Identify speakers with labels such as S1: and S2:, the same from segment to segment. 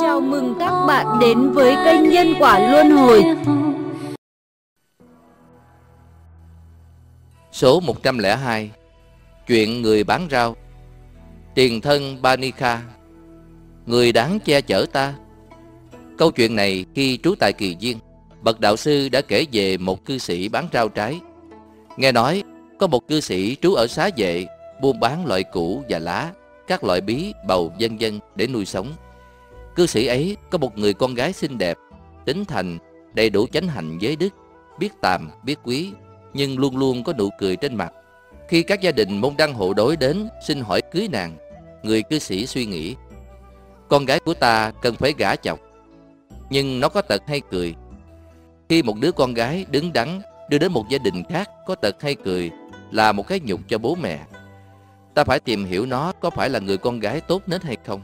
S1: Chào mừng các bạn đến với kênh Nhân Quả Luân Hồi.
S2: Số 102 Chuyện người bán rau. Tiền thân Banika Người đáng che chở ta. Câu chuyện này khi trú tại Kỳ Duyên, Bậc đạo sư đã kể về một cư sĩ bán rau trái. Nghe nói, có một cư sĩ trú ở xá vệ, Buôn bán loại củ và lá. Các loại bí, bầu, vân vân để nuôi sống. Cư sĩ ấy có một người con gái xinh đẹp Tính thành, đầy đủ chánh hạnh giới đức Biết tàm, biết quý Nhưng luôn luôn có nụ cười trên mặt. Khi các gia đình môn đăng hộ đối đến Xin hỏi cưới nàng Người cư sĩ suy nghĩ Con gái của ta cần phải gả chồng Nhưng nó có tật hay cười. Khi một đứa con gái đứng đắn Đưa đến một gia đình khác có tật hay cười Là một cái nhục cho bố mẹ. Ta phải tìm hiểu nó có phải là người con gái tốt nết hay không.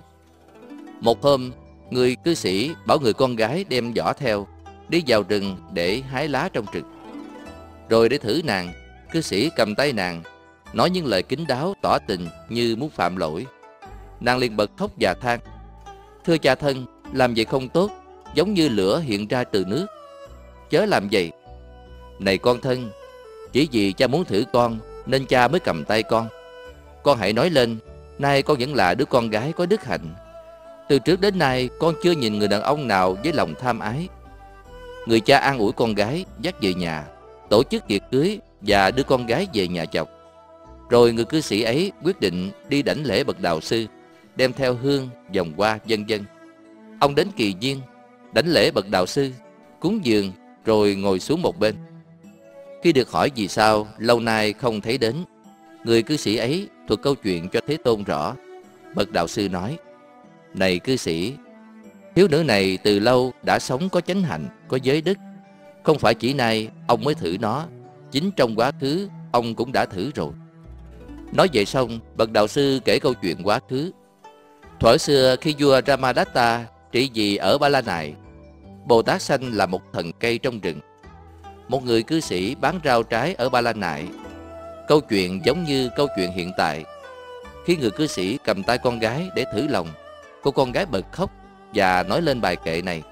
S2: Một hôm, Người cư sĩ bảo người con gái đem giỏ theo, Đi vào rừng để hái lá trong rừng. Rồi để thử nàng, Cư sĩ cầm tay nàng, Nói những lời kính đáo, tỏ tình như muốn phạm lỗi. Nàng liền bật khóc và than, Thưa cha thân, Làm vậy không tốt, Giống như lửa hiện ra từ nước. Chớ làm vậy. Này con thân, Chỉ vì cha muốn thử con, Nên cha mới cầm tay con. Con hãy nói lên Nay con vẫn là đứa con gái có đức hạnh. Từ trước đến nay con chưa nhìn người đàn ông nào với lòng tham ái. Người cha an ủi con gái dắt về nhà Tổ chức tiệc cưới và đưa con gái về nhà chồng Rồi người cư sĩ ấy quyết định đi đảnh lễ bậc đạo sư Đem theo hương, vòng hoa, vân vân. Ông đến kỳ viên, đảnh lễ bậc đạo sư Cúng dường rồi ngồi xuống một bên. Khi được hỏi vì sao lâu nay không thấy đến Người cư sĩ ấy thuật câu chuyện cho Thế Tôn rõ Bậc đạo sư nói này cư sĩ, thiếu nữ này từ lâu đã sống có chánh hạnh, có giới đức. Không phải chỉ nay ông mới thử nó, chính trong quá khứ ông cũng đã thử rồi. Nói vậy xong, bậc đạo sư kể câu chuyện quá khứ. Thuở xưa khi vua Ramadatta trị vì ở Ba La Nại, Bồ Tát Sanh là một thần cây trong rừng. Một người cư sĩ bán rau trái ở Ba La Nại. Câu chuyện giống như câu chuyện hiện tại. Khi người cư sĩ cầm tay con gái để thử lòng, Cô con gái bật khóc và nói lên bài kệ này.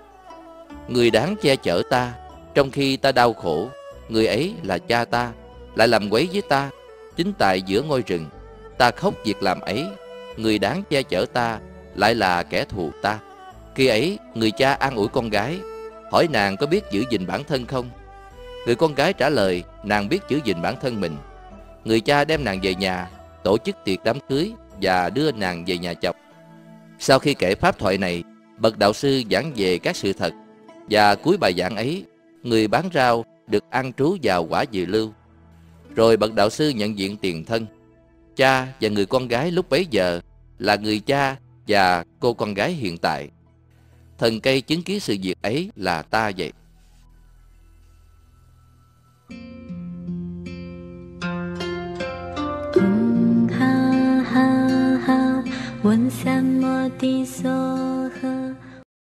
S2: Người đáng che chở ta, trong khi ta đau khổ, người ấy là cha ta, lại làm quấy với ta, chính tại giữa ngôi rừng. Ta khóc việc làm ấy, người đáng che chở ta, lại là kẻ thù ta. Khi ấy, người cha an ủi con gái, hỏi nàng có biết giữ gìn bản thân không? Người con gái trả lời, nàng biết giữ gìn bản thân mình. Người cha đem nàng về nhà, tổ chức tiệc đám cưới và đưa nàng về nhà chồng. Sau khi kể pháp thoại này, bậc đạo sư giảng về các sự thật và cuối bài giảng ấy, người bán rau được ăn trú vào quả dự lưu. Rồi bậc đạo sư nhận diện tiền thân. Cha và người con gái lúc bấy giờ là người cha và cô con gái hiện tại. Thần cây chứng kiến sự việc ấy là ta vậy.
S3: 嗡哈哈哈温珊摩帝梭